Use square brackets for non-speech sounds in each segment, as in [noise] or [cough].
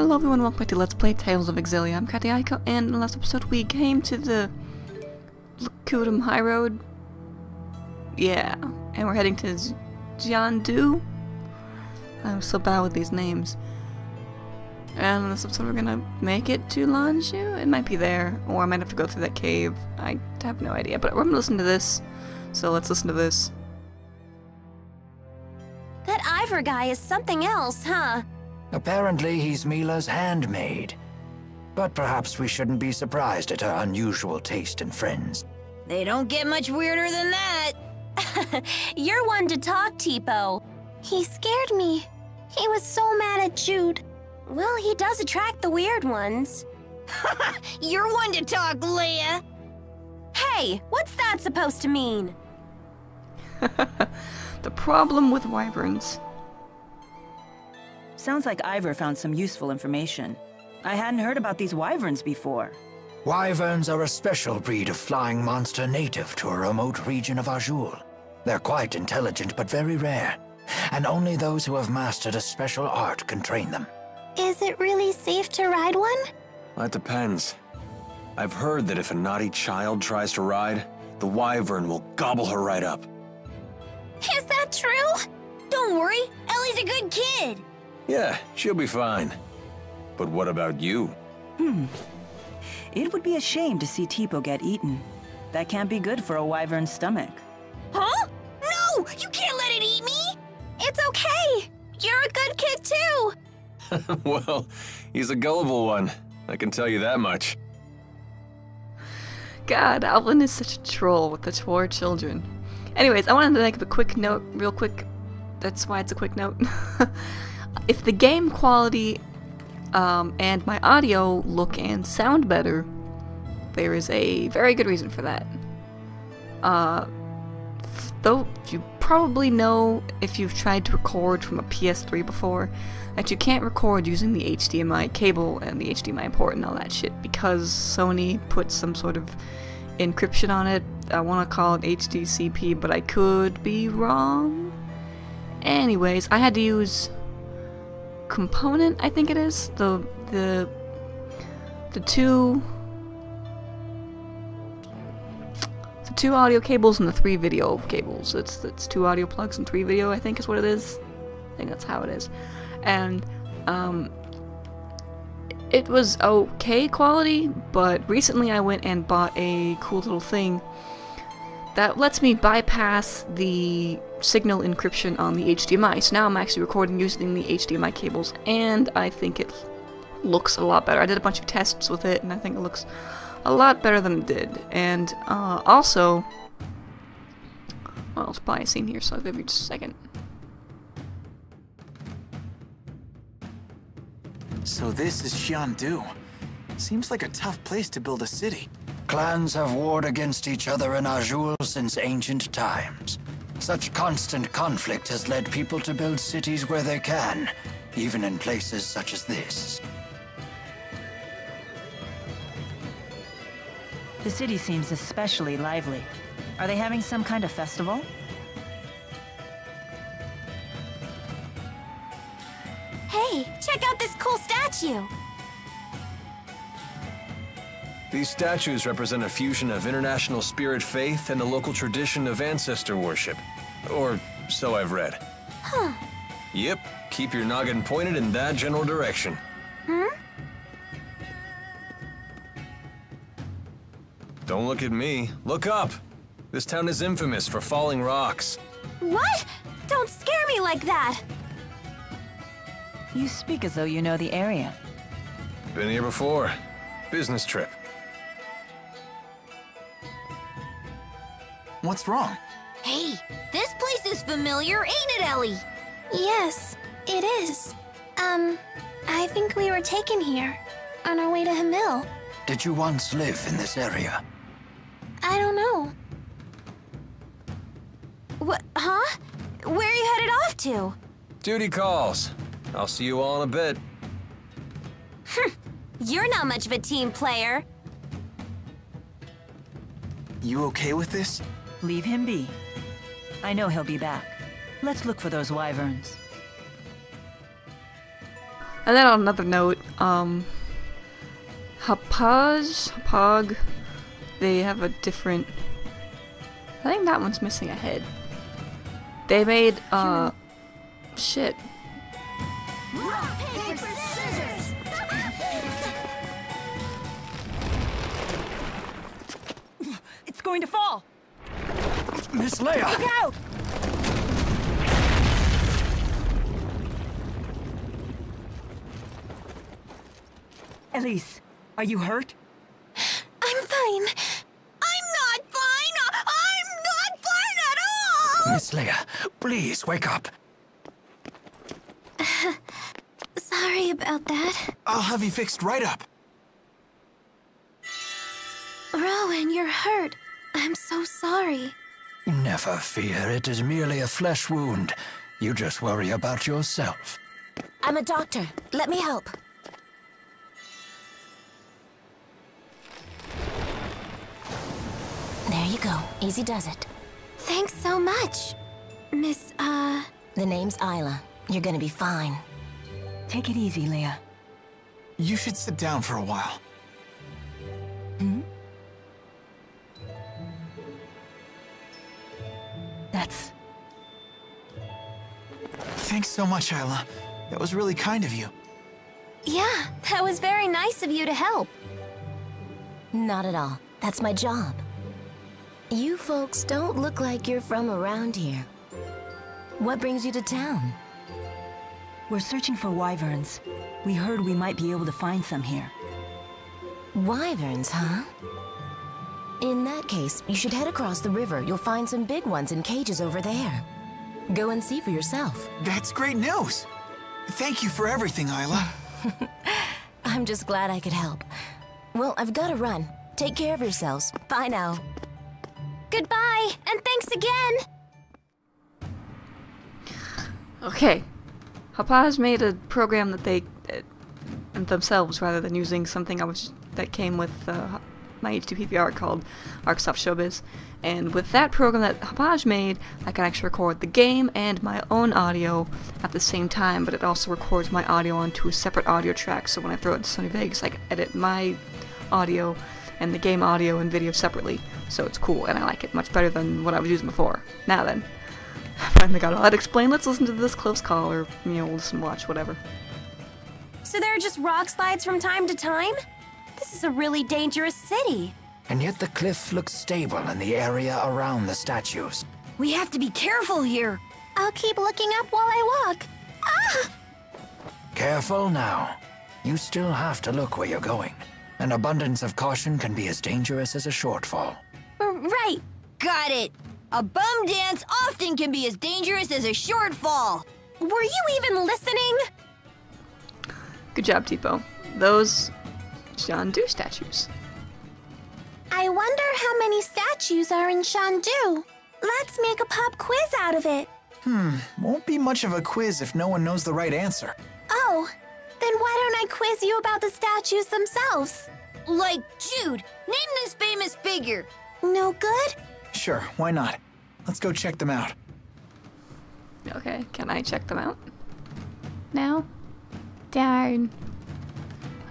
Hello everyone, welcome back to Let's Play Tales of Xillia. I'm Kaitou Yahiko, and in the last episode we came to the Lakudum High Road. Yeah, and we're heading to Jiandu. I'm so bad with these names. And in this episode we're gonna make it to Lanju. It might be there, or I might have to go through that cave. I have no idea, but we're gonna listen to this. So let's listen to this. That Ivor guy is something else, huh? Apparently, he's Milla's handmaid. But perhaps we shouldn't be surprised at her unusual taste in friends. They don't get much weirder than that. [laughs] You're one to talk, Teepo. He scared me. He was so mad at Jude. Well, he does attract the weird ones. [laughs] You're one to talk, Leia. Hey, what's that supposed to mean? [laughs] The problem with wyverns. Sounds like Ivor found some useful information. I hadn't heard about these wyverns before. Wyverns are a special breed of flying monster native to a remote region of Auj Oule. They're quite intelligent but very rare, and only those who have mastered a special art can train them. Is it really safe to ride one? That depends. I've heard that if a naughty child tries to ride, the wyvern will gobble her right up. Is that true? Don't worry, Ellie's a good kid. Yeah, she'll be fine. But what about you? Hmm. It would be a shame to see Teepo get eaten. That can't be good for a wyvern's stomach. Huh? No! You can't let it eat me! It's okay! You're a good kid too! [laughs] well, he's a gullible one. I can tell you that much. God, Alvin is such a troll with the poor children. Anyways, I wanted to make a quick note, real quick. That's why it's a quick note. [laughs] if the game quality um, and my audio look and sound better, there is a very good reason for that. Uh, though you probably know if you've tried to record from a PS3 before that you can't record using the HDMI cable and the HDMI port and all that shit because Sony put some sort of encryption on it. I want to call it HDCP, but I could be wrong. Anyways, I had to use component, I think it is the the the two the two audio cables and the three video cables. It's it's two audio plugs and three video. I think is what it is. I think that's how it is, and um, it was okay quality. But recently, I went and bought a cool little thing that lets me bypass the signal encryption on the HDMI. So now I'm actually recording using the HDMI cables, and I think it looks a lot better. I did a bunch of tests with it, and I think it looks a lot better than it did. And uh, also, well, it's probably a scene here, so I'll give you just a second. So this is Xian Du. Seems like a tough place to build a city. Clans have warred against each other in Auj Oule since ancient times. Such constant conflict has led people to build cities where they can, even in places such as this. The city seems especially lively. Are they having some kind of festival? Hey, check out this cool statue! These statues represent a fusion of international spirit faith and the local tradition of ancestor worship. Or so I've read. Huh. Yep, keep your noggin pointed in that general direction. Hmm? Don't look at me. Look up! This town is infamous for falling rocks. What? Don't scare me like that! You speak as though you know the area. Been here before. Business trip. What's wrong? Hey, this place is familiar, ain't it, Ellie? Yes, it is. Um, I think we were taken here, on our way to Hamil. Did you once live in this area? I don't know. What, huh? Where are you headed off to? Duty calls. I'll see you all in a bit. You're not much of a team player. You okay with this? Leave him be. I know he'll be back. Let's look for those wyverns. And then on another note, um, Hapaj, Hapag, they have a different. I think that one's missing a head. They made, uh, shit. It's going to fall! Miss Leia! Look out! Elise, are you hurt? I'm fine. I'm not fine. I'm not fine at all. Miss Leia, please wake up. [laughs] Sorry about that. I'll have you fixed right up. Rowen, you're hurt. I'm so sorry. Never fear, it is merely a flesh wound. You just worry about yourself. I'm a doctor. Let me help. There you go. Easy does it. Thanks so much. Miss, uh... The name's Isla. You're gonna be fine. Take it easy, Leia. You should sit down for a while. That's... Thanks so much, Isla. That was really kind of you. Yeah, that was very nice of you to help. Not at all. That's my job. You folks don't look like you're from around here. What brings you to town? We're searching for wyverns. We heard we might be able to find some here. Wyverns, huh? In that case, you should head across the river. You'll find some big ones in cages over there. Go and see for yourself. That's great news. Thank you for everything, Isla. [laughs] I'm just glad I could help. Well, I've got to run. Take care of yourselves. Bye now. Goodbye, and thanks again! Okay. Hapaj made a program that they uh, themselves rather than using something I was that came with uh, my HD PVR called ArcSoft Showbiz. And with that program that Hapaj made, I can actually record the game and my own audio at the same time, but it also records my audio onto a separate audio track, so when I throw it to Sony Vegas, I can edit my audio and the game audio and video separately. So it's cool, and I like it much better than what I was using before. Now then, [laughs] I finally got all that explained. Let's listen to this close call, or, you know, listen, watch, whatever. So there are just rock slides from time to time? This is a really dangerous city. And yet the cliff looks stable in the area around the statues. We have to be careful here. I'll keep looking up while I walk. Ah! Careful now. You still have to look where you're going. An abundance of caution can be as dangerous as a shortfall. Right. Got it. A bum dance often can be as dangerous as a shortfall. Were you even listening? Good job, Teepo. Those Xian Du statues. I wonder how many statues are in Xian Du. Let's make a pop quiz out of it. Hmm, won't be much of a quiz if no one knows the right answer. Oh, then why don't I quiz you about the statues themselves? Like Jude, name this famous figure. No good? Sure, why not? Let's go check them out. Okay, can I check them out? Now? Darn.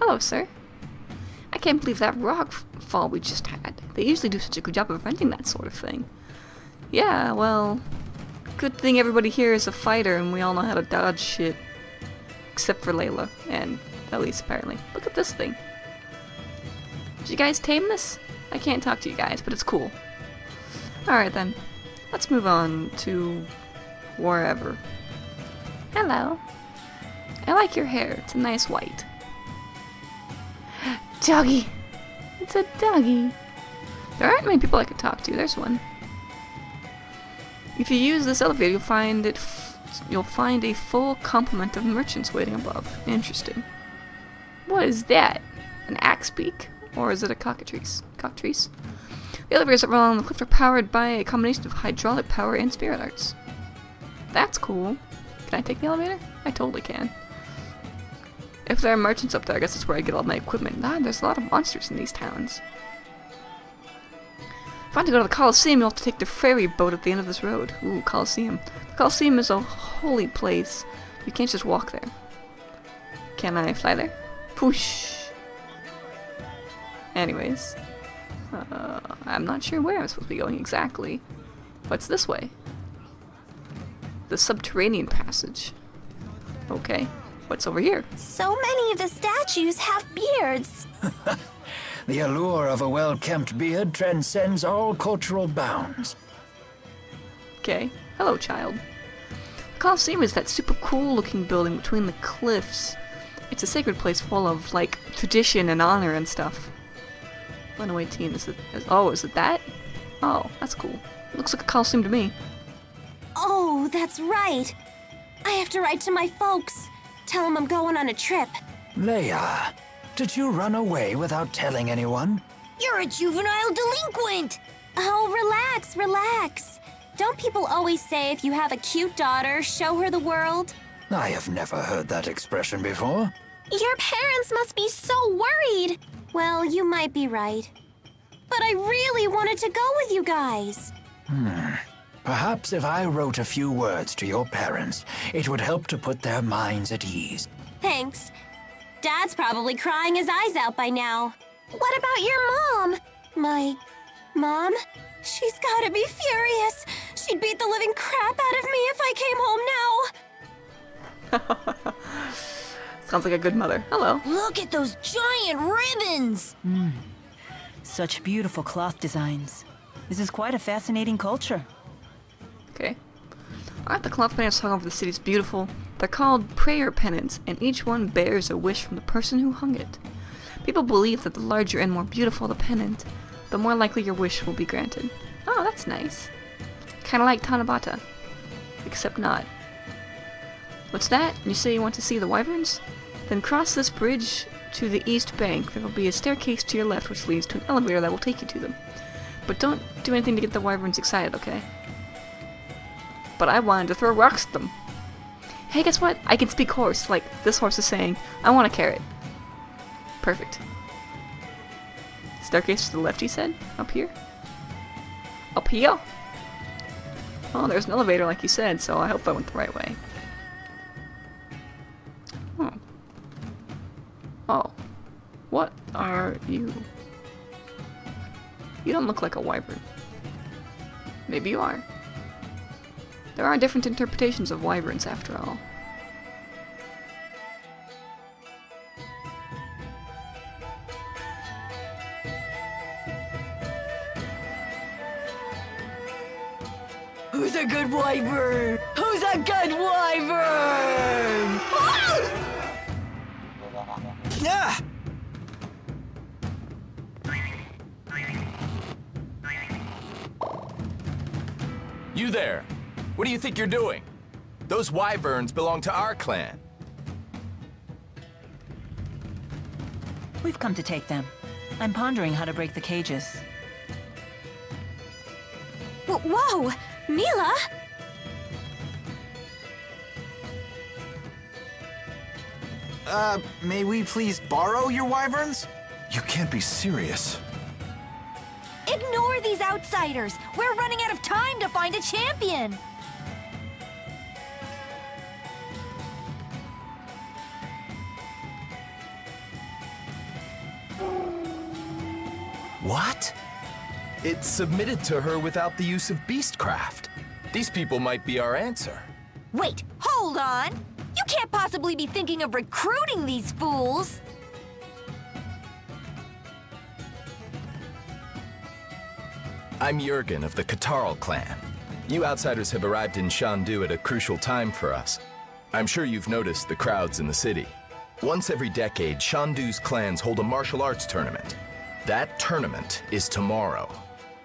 Hello, sir. I can't believe that rock fall we just had. They usually do such a good job of preventing that sort of thing. Yeah, well, good thing everybody here is a fighter and we all know how to dodge shit. Except for Layla, and Elise apparently. Look at this thing. Did you guys tame this? I can't talk to you guys, but it's cool. Alright then. Let's move on to wherever. Hello. I like your hair. It's a nice white. Doggy. It's a doggy. There aren't many people I could talk to. There's one. If you use this elevator, you'll find it. You'll find a full complement of merchants waiting above. Interesting. What is that? An axe beak, or is it a cockatrice? Cockatrice. The elevators that run along the cliff are powered by a combination of hydraulic power and spirit arts. That's cool. Can I take the elevator? I totally can. If there are merchants up there, I guess that's where I get all my equipment. Ah, there's a lot of monsters in these towns. If I want to go to the Colosseum, you'll have to take the ferry boat at the end of this road. Ooh, Colosseum. The Colosseum is a holy place. You can't just walk there. Can I fly there? Push. Anyways. Uh, I'm not sure where I'm supposed to be going exactly. What's this way? The subterranean passage. Okay. What's over here? So many of the statues have beards. [laughs] The allure of a well-kempt beard transcends all cultural bounds. Okay. Hello, child. The Colosseum is that super cool looking building between the cliffs. It's a sacred place full of, like, tradition and honor and stuff. 118, is it? Is, oh, is it that? Oh, that's cool. Looks like a Colosseum to me. Oh, that's right. I have to write to my folks. Tell them I'm going on a trip. Leia, did you run away without telling anyone? You're a juvenile delinquent! Oh, relax, relax. Don't people always say if you have a cute daughter, show her the world? I have never heard that expression before. Your parents must be so worried. Well, you might be right. But I really wanted to go with you guys. Hmm. Perhaps if I wrote a few words to your parents, it would help to put their minds at ease. Thanks. Dad's probably crying his eyes out by now. What about your mom? My mom? She's gotta be furious. She'd beat the living crap out of me if I came home now. [laughs] Sounds like a good mother. Hello. Look at those giant ribbons! Hmm. Such beautiful cloth designs. This is quite a fascinating culture. Alright, the cloth pennants hung over the city is beautiful. They're called prayer pennants, and each one bears a wish from the person who hung it. People believe that the larger and more beautiful the pennant, the more likely your wish will be granted. Oh, that's nice. Kinda like Tanabata. Except not. What's that? You say you want to see the wyverns? Then cross this bridge to the east bank. There will be a staircase to your left which leads to an elevator that will take you to them. But don't do anything to get the wyverns excited, okay? But I wanted to throw rocks at them. Hey, guess what? I can speak horse. Like, this horse is saying, I want a carrot. Perfect. Staircase to the left, he said? Up here? Up here? Oh, there's an elevator like you said, so I hope I went the right way. Oh. Oh. What are you? You don't look like a wyvern. Maybe you are. There are different interpretations of wyverns after all. Who's a good wyvern? Who's a good wyvern? Yeah! You there! What do you think you're doing? Those wyverns belong to our clan. We've come to take them. I'm pondering how to break the cages. Wh- Whoa! Milla! Uh, may we please borrow your wyverns? You can't be serious. Ignore these outsiders! We're running out of time to find a champion! It's submitted to her without the use of beastcraft. These people might be our answer. Wait, hold on! You can't possibly be thinking of recruiting these fools! I'm Jurgen of the Katarl clan. You outsiders have arrived in Xian Du at a crucial time for us. I'm sure you've noticed the crowds in the city. Once every decade, Xian Du's clans hold a martial arts tournament. That tournament is tomorrow.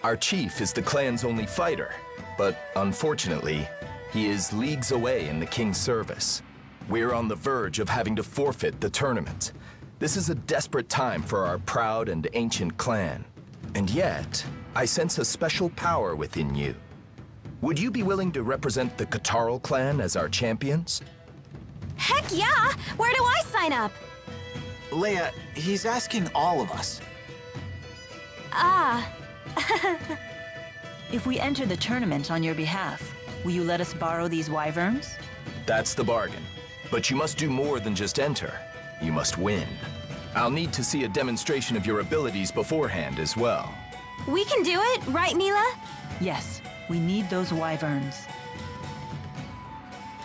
Our chief is the clan's only fighter, but unfortunately, he is leagues away in the king's service. We're on the verge of having to forfeit the tournament. This is a desperate time for our proud and ancient clan. And yet, I sense a special power within you. Would you be willing to represent the Katarl clan as our champions? Heck yeah! Where do I sign up? Leia, he's asking all of us. Ah, If we enter the tournament on your behalf, will you let us borrow these wyverns? That's the bargain. But you must do more than just enter. you must win. I'll need to see a demonstration of your abilities beforehand as well. We can do it, right, Milla? Yes, we need those wyverns.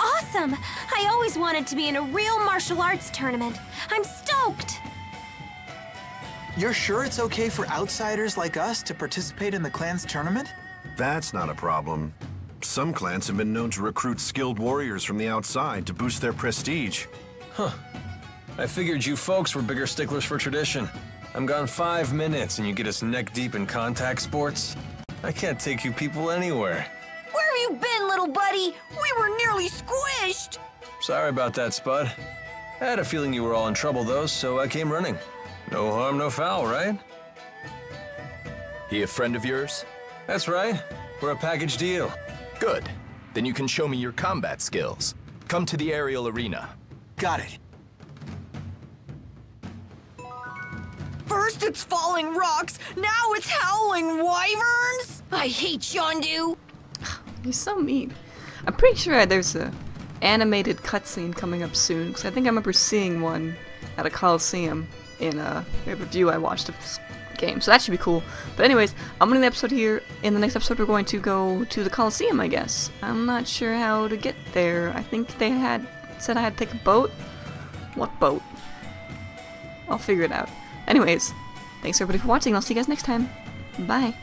Awesome! I always wanted to be in a real martial arts tournament. I'm stoked! You're sure it's okay for outsiders like us to participate in the clan's tournament? That's not a problem. Some clans have been known to recruit skilled warriors from the outside to boost their prestige. Huh. I figured you folks were bigger sticklers for tradition. I'm gone five minutes and you get us neck deep in contact sports? I can't take you people anywhere. Where have you been, little buddy? We were nearly squished. Sorry about that, Spud. I had a feeling you were all in trouble, though, so I came running. No harm, no foul, right? He a friend of yours? That's right. We're a package deal. Good. Then you can show me your combat skills. Come to the aerial arena. Got it. First it's falling rocks, now it's howling wyverns. I hate Xian Du. [sighs] He's so mean. I'm pretty sure there's a animated cutscene coming up soon because I think I remember seeing one at a coliseum in uh, a, a review I watched of this game. So that should be cool. But anyways, I'm gonna end the episode here. In the next episode, we're going to go to the coliseum, I guess. I'm not sure how to get there. I think they had said I had to take a boat. What boat? I'll figure it out. Anyways, thanks everybody for watching. I'll see you guys next time. Bye.